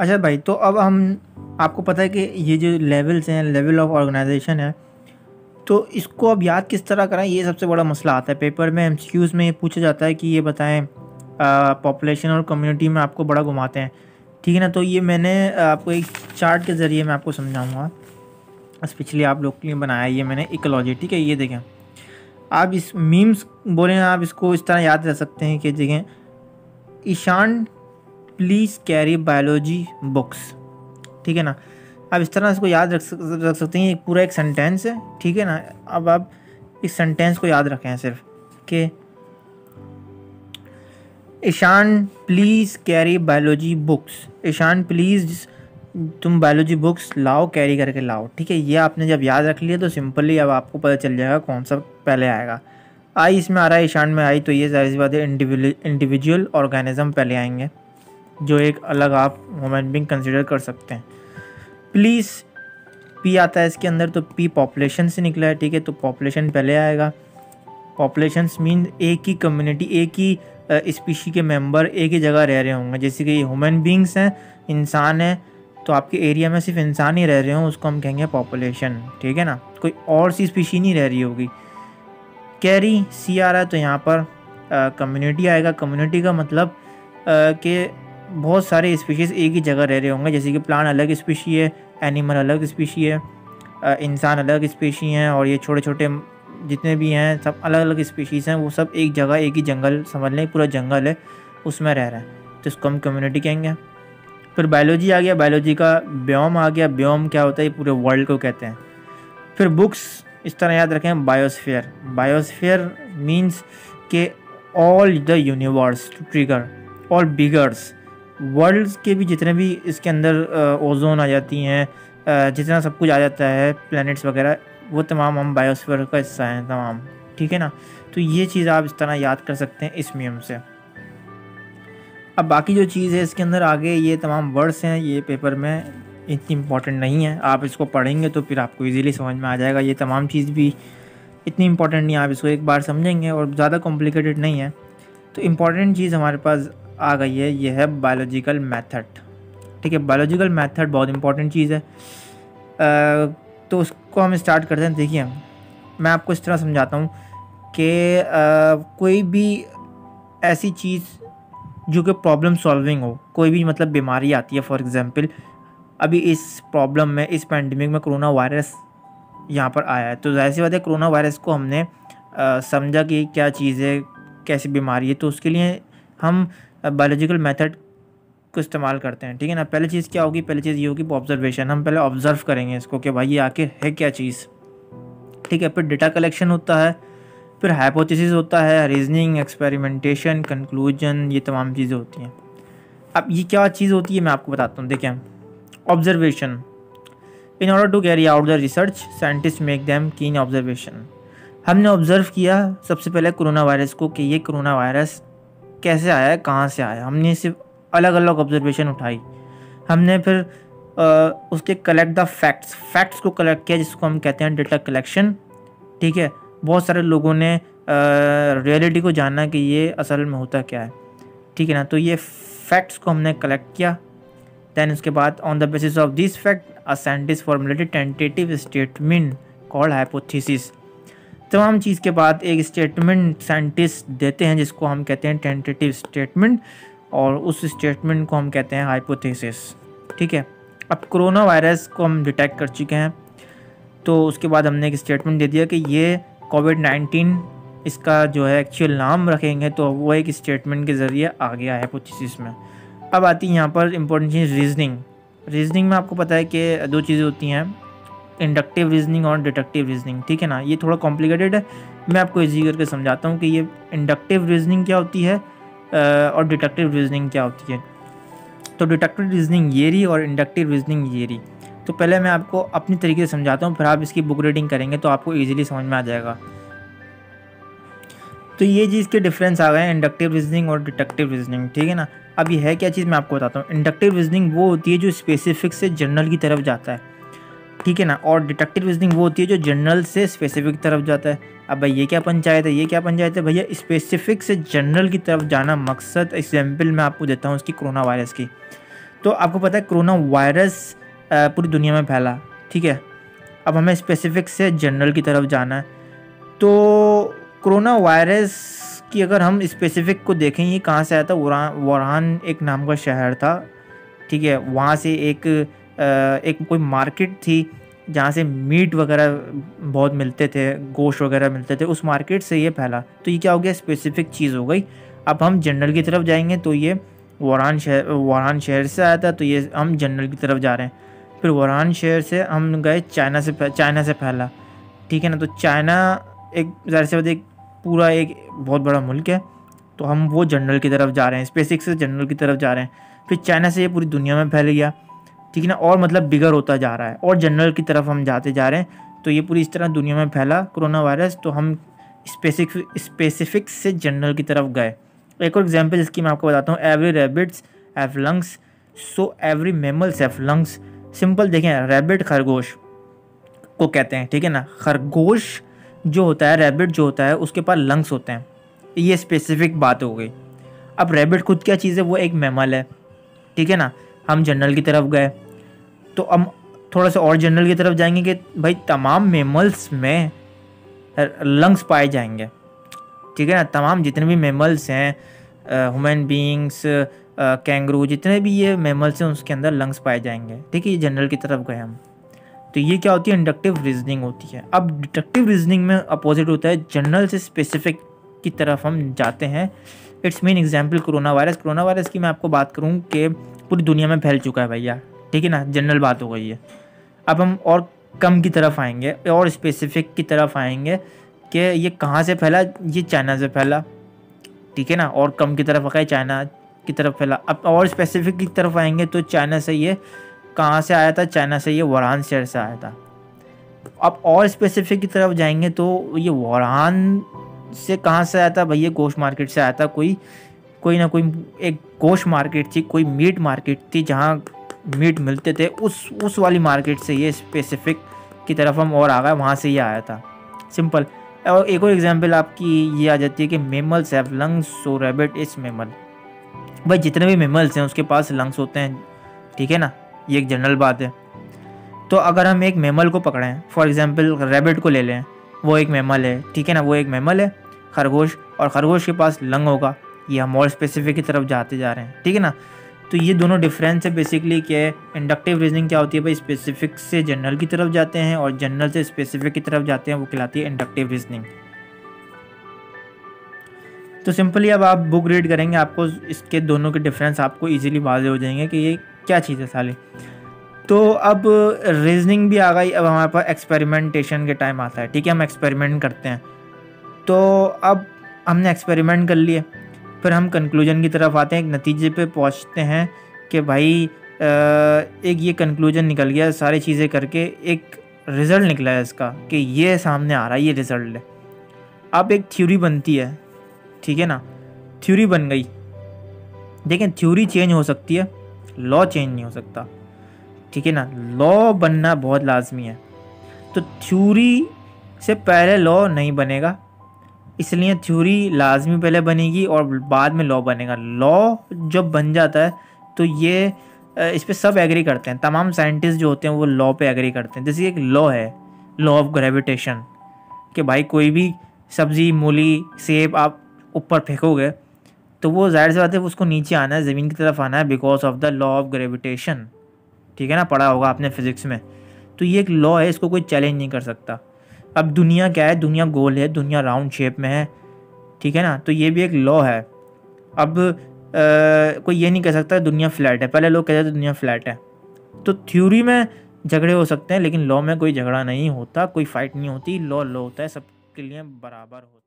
अच्छा भाई तो अब हम, आपको पता है कि ये जो लेवल्स हैं लेवल ऑफ़ ऑर्गेनाइजेशन है तो इसको अब याद किस तरह कराएँ? ये सबसे बड़ा मसला आता है। पेपर में एम में पूछा जाता है कि ये बताएँ पॉपुलेशन और कम्युनिटी में आपको बड़ा घुमाते हैं। ठीक है ना? तो ये मैंने आपको एक चार्ट के ज़रिए मैं आपको समझाऊँगा। स्पेशली आप लोग के लिए बनाया ये मैंने इकोलॉजी ठीक है? ये देखें। आप इस मीम्स बोलें, आप इसको इस तरह याद रख सकते हैं कि देखें, Ishan please carry biology books. ठीक है ना? आप इस तरह इसको याद रख रख सकते हैं पूरा एक सेंटेंस है, ठीक है ना? अब आप इस सेंटेंस को याद रखें सिर्फ़, कि Ishan please carry biology books Ishan please तुम बायोलॉजी बुक्स लाओ कैरी करके लाओ, ठीक है? ये आपने जब याद रख लिया तो सिंपली अब आपको पता चल जाएगा कौन सा पहले आएगा। आई इसमें आ रहा है, ईशान में आई तो ये ज़ाहिर सी बात है इंडिविजुअल ऑर्गेनिज्म पहले आएँगे। जो एक अलग आप ह्यूमन बिंग कंसिडर कर सकते हैं। प्लीज़ पी आता है इसके अंदर तो पी पॉपुलेशन से निकला है, ठीक है? तो पॉपुलेशन पहले आएगा। पॉपुलेशन मीन एक ही कम्युनिटी एक ही स्पीशी के मेंबर एक ही जगह रह रहे होंगे। जैसे कि ह्यूमन बींग्स हैं, इंसान हैं तो आपके एरिया में सिर्फ़ इंसान ही रह रहे हों, उसको हम कहेंगे पॉपुलेशन ठीक है ना? कोई और सी स्पीशी नहीं रह रही होगी। कैरी सी आ रहा है तो यहाँ पर कम्युनिटी आएगा। कम्युनिटी का मतलब कि बहुत सारे स्पीशीज़ एक ही जगह रह रहे होंगे, जैसे कि प्लांट अलग स्पीशी है एनिमल अलग स्पीशी है इंसान अलग स्पीशी हैं और ये छोटे छोटे जितने भी हैं, सब अलग अलग स्पीशीज़ हैं, वो सब एक जगह, एक ही जंगल समझ लें, पूरा जंगल है, उसमें रह रहे हैं। तो इसको हम कम्युनिटी कहेंगे। फिर बायोलॉजी आ गया बायोलॉजी का ब्योम आ गया ब्योम क्या होता है पूरे वर्ल्ड को कहते हैं। फिर बुक्स इस तरह याद रखें बायोस्फीयर बायोस्फीयर मीन्स के all the universe trigger all beggars world के भी जितने भी इसके अंदर ओजोन आ जाती हैं जितना सब कुछ आ जाता है प्लैनेट्स वगैरह, वो तमाम हम बायोस्फीयर का हिस्सा हैं, तमाम। ठीक है ना? तो ये चीज़ आप इस तरह याद कर सकते हैं इस म्यूम से। अब बाकी जो चीज़ है इसके अंदर आगे, ये तमाम वर्ड्स हैं, ये पेपर में इतनी इंपॉर्टेंट नहीं है। आप इसको पढ़ेंगे तो फिर आपको इजीली समझ में आ जाएगा। ये तमाम चीज़ भी इतनी इंपॉर्टेंट नहीं है आप इसको एक बार समझेंगे और ज़्यादा कॉम्प्लिकेटेड नहीं है। तो इंपॉर्टेंट चीज़ हमारे पास आ गई है ये है बायोलॉजिकल मेथड ठीक है बायोलॉजिकल मेथड बहुत इंपॉर्टेंट चीज़ है। आ, तो उसको हम स्टार्ट करते हैं। देखिए मैं आपको इस तरह समझाता हूँ कि कोई भी ऐसी चीज़ जो कि प्रॉब्लम सॉल्विंग हो कोई भी मतलब बीमारी आती है फॉर एग्ज़ाम्पल अभी इस प्रॉब्लम में इस पैंडमिक में कोरोना वायरस यहाँ पर आया है। तो ज़ाहिर सी बात है कोरोना वायरस को हमने समझा कि क्या चीज़ है कैसी बीमारी है तो उसके लिए हम बायोलॉजिकल मेथड को इस्तेमाल करते हैं, ठीक है ना? पहली चीज़ क्या होगी? पहली चीज़ ये होगी ऑब्जर्वेशन हम पहले ऑब्ज़र्व करेंगे इसको कि भाई ये आखिर है क्या चीज़? ठीक है, फिर डेटा कलेक्शन होता है, फिर हाइपोथेसिस होता है रीजनिंग एक्सपेरिमेंटेशन कंक्लूजन ये तमाम चीज़ें होती हैं। अब ये क्या चीज़ होती है, मैं आपको बताता हूँ देखें observation in order to carry out the research scientist make them keen observation हमने ऑब्ज़र्व किया सबसे पहले कोरोना वायरस को कि ये कोरोना वायरस कैसे आया है कहाँ से आया। हमने सिर्फ़ अलग अलग ऑब्जर्वेशन उठाई। हमने फिर आ, उसके कलेक्ट द फैक्ट्स फैक्ट्स को कलेक्ट किया जिसको हम कहते हैं डेटा कलेक्शन ठीक है? बहुत सारे लोगों ने रियलिटी को जाना कि ये असल में होता क्या है। ठीक है ना? तो ये फैक्ट्स को हमने कलेक्ट किया। दैन उसके बाद on the basis of this fact a scientist formulated tentative statement called hypothesis तमाम चीज़ के बाद एक स्टेटमेंट साइंटिस्ट देते हैं, जिसको हम कहते हैं टेंटेटिव स्टेटमेंट और उस स्टेटमेंट को हम कहते हैं हाइपोथेसिस ठीक है? अब कोरोना वायरस को हम डिटेक्ट कर चुके हैं। तो उसके बाद हमने एक स्टेटमेंट दे दिया कि ये कोविड नाइन्टीन इसका जो है एक्चुअल नाम रखेंगे तो वो एक स्टेटमेंट के ज़रिए आ गया है हाइपोथेसिस में। अब आती है यहाँ पर इम्पोर्टेंट चीज़ रीजनिंग रीजनिंग में आपको पता है कि दो चीज़ें होती हैं। इंडक्टिव रीजनिंग और डिडक्टिव रीजनिंग, ठीक है ना? ये थोड़ा कॉम्प्लिकेटेड है। मैं आपको इजी करके समझाता हूँ कि ये इंडक्टिव रीजनिंग क्या होती है और डिडक्टिव रीजनिंग क्या होती है। तो डिडक्टिव रीजनिंग ये रही और इंडक्टिव रीजनिंग ये रही। तो पहले मैं आपको अपनी तरीके से समझाता हूँ, फिर आप इसकी बुक रीडिंग करेंगे तो आपको ईजिली समझ में आ जाएगा। तो ये चीज़ के डिफरेंस आ गए हैं, इंडक्टिव रीजनिंग और डिडक्टिव रीजनिंग, ठीक है ना? अब ये है क्या चीज़ मैं आपको बताता हूँ। इंडक्टिव रीजनिंग वो होती है जो स्पेसिफिक से जनरल की तरफ़ जाता है। ठीक है ना? और डिटेक्टिव रीजनिंग वो होती है जो जनरल से स्पेसिफिक तरफ़ जाता है। अब भाई ये क्या पंचायत है? ये क्या पंचायत है? भैया स्पेसिफिक से जनरल की तरफ़ जाना मकसद एग्ज़ाम्पल मैं आपको देता हूँ उसकी कोरोना वायरस की। तो आपको पता है कोरोना वायरस पूरी दुनिया में फैला, ठीक है? अब हमें स्पेसिफिक से जनरल की तरफ़ जाना है। तो कोरोना वायरस की अगर हम स्पेसिफिक को देखें, ये कहाँ से आया था? वरान एक नाम का शहर था, ठीक है? वहाँ से एक एक कोई मार्केट थी जहाँ से मीट वगैरह बहुत मिलते थे, गोश्त वगैरह मिलते थे, उस मार्केट से ये फैला। तो ये क्या हो गया? स्पेसिफिक चीज़ हो गई। अब हम जनरल की तरफ़ जाएँगे तो ये वरान शहर वरान शहर से आया था तो ये हम जनरल की तरफ़ जा रहे हैं। फिर वरान शहर से हम गए चाइना से चाइना से फैला। ठीक है ना? तो चाइना एक, ज़ाहिर से एक पूरा एक बहुत बड़ा मुल्क है। तो हम वो जनरल की तरफ़ जा रहे हैं स्पेसिफिक से जनरल की तरफ़ जा रहे हैं। फिर चाइना से ये पूरी दुनिया में फैल गया। ठीक है ना? और मतलब बिगर होता जा रहा है। और जनरल की तरफ़ हम जाते जा रहे हैं तो ये पूरी इस तरह दुनिया में फैला कोरोना वायरस तो हम स्पेसिफिक स्पेसिफिक से जनरल की तरफ़ गए। एक और एग्जांपल इसकी मैं आपको बताता हूँ every rabbits have lungs so every mammals have lungs simple देखें रैबिट खरगोश को कहते हैं, ठीक है ना? खरगोश जो होता है रैबिट जो होता है, उसके पास लंग्स होते हैं। ये स्पेसिफिक बात हो गई। अब रैबिट खुद क्या चीज़ है? वो एक मेमल है। ठीक है ना? हम जनरल की तरफ़ गए। तो अब थोड़ा सा और जनरल की तरफ़ जाएँगे कि भाई तमाम मेमल्स में लंग्स पाए जाएँगे। ठीक है ना? तमाम जितने भी मेमल्स हैं ह्यूमन बींग्स कैंगरू जितने भी ये मेमल्स हैं, उसके अंदर लंग्स पाए जाएँगे। ठीक है? ये जनरल की तरफ़ गए हम। तो ये क्या होती है? इंडक्टिव रीजनिंग होती है। अब डिडक्टिव रीजनिंग में अपोजिट होता है। जनरल से स्पेसिफिक की तरफ़ हम जाते हैं। It's mean example corona virus corona virus की मैं आपको बात करूँ कि पूरी दुनिया में फैल चुका है भैया ठीक है ना? जनरल बात हो गई है। अब हम और कम की तरफ़ आएँगे, और स्पेसिफिक की तरफ़ आएँगे कि ये कहाँ से फैला? ये चाइना से फैला, ठीक है ना? और कम की तरफ़ आए चाइना की तरफ़ फैला। अब और स्पेसिफिक की तरफ़ आएँगे तो चाइना से ये कहाँ से आया था? चाइना से ये वरान शहर से आया था। अब और स्पेसिफिक की तरफ़ जाएँगे तो ये वरान से कहाँ से आया था? भैया गोश्त मार्केट से आया था। कोई कोई ना कोई एक गोश्त मार्केट थी, कोई मीट मार्केट थी, जहाँ मीट मिलते थे, उस उस वाली मार्केट से ये स्पेसिफिक की तरफ़ हम और आ गए, वहाँ से ये आया था। सिंपल और एक और एग्जांपल आपकी ये आ जाती है कि mammals have lungs so rabbit is mammal भाई, जितने भी मेमल्स हैं, उसके पास लंग्स होते हैं, ठीक है ना? ये एक जनरल बात है। तो अगर हम एक मेमल को पकड़ें फॉर एग्ज़ाम्पल रैबिट को ले लें, वो एक मेमल है, ठीक है ना? वो एक मेमल है, खरगोश, और खरगोश के पास लंग होगा। ये हम और स्पेसिफिक की तरफ़ जाते जा रहे हैं, ठीक है ना? तो ये दोनों डिफरेंस है बेसिकली क्या है इंडक्टिव रीजनिंग क्या होती है भाई? स्पेसिफिक से जनरल की तरफ़ जाते हैं और जनरल से स्पेसिफिक की तरफ़ जाते हैं, वो कहलाती है इंडक्टिव रीजनिंग तो सिंपली अब आप बुक रीड करेंगे, आपको इसके दोनों के डिफरेंस आपको इजीली वाजे हो जाएँगे कि ये क्या चीज़ है साली। तो अब रीजनिंग भी आ गई, अब हमारे पास एक्सपेरिमेंटेशन के टाइम आता है, ठीक है? हम एक्सपेरिमेंट करते हैं। तो अब हमने एक्सपेरिमेंट कर लिए। फिर हम कंक्लूजन की तरफ़ आते हैं, एक नतीजे पे पहुँचते हैं कि भाई एक ये कंक्लूजन निकल गया सारी चीज़ें करके, एक रिज़ल्ट निकला है इसका कि ये सामने आ रहा है, ये रिज़ल्ट है। अब एक थ्योरी बनती है, ठीक है ना? थ्योरी बन गई। देखें थ्योरी चेंज हो सकती है लॉ चेंज नहीं हो सकता, ठीक है ना? लॉ बनना बहुत लाजमी है। तो थ्योरी से पहले लॉ नहीं बनेगा इसलिए थ्योरी लाजमी पहले बनेगी और बाद में लॉ बनेगा। लॉ जब बन जाता है तो ये इस पर सब एग्री करते हैं। तमाम साइंटिस्ट जो होते हैं, वो लॉ पे एग्री करते हैं। जैसे एक लॉ है लॉ ऑफ़ ग्रेविटेशन कि भाई कोई भी सब्ज़ी, मूली, सेब आप ऊपर फेंकोगे तो वो ज़ाहिर सी बात है उसको नीचे आना है, ज़मीन की तरफ़ आना है because of the law of gravitation ठीक है ना? पढ़ा होगा आपने फिज़िक्स में। तो ये एक लॉ है, इसको कोई चैलेंज नहीं कर सकता। अब दुनिया क्या है? दुनिया गोल है दुनिया राउंड शेप में है ठीक है ना? तो ये भी एक लॉ है। अब आ, कोई ये नहीं कह सकता दुनिया फ्लैट है। पहले लोग कहते थे दुनिया फ्लैट है। तो थ्योरी में झगड़े हो सकते हैं लेकिन लॉ में कोई झगड़ा नहीं होता कोई फाइट नहीं होती। लॉ लॉ होता है सबके लिए बराबर होता है।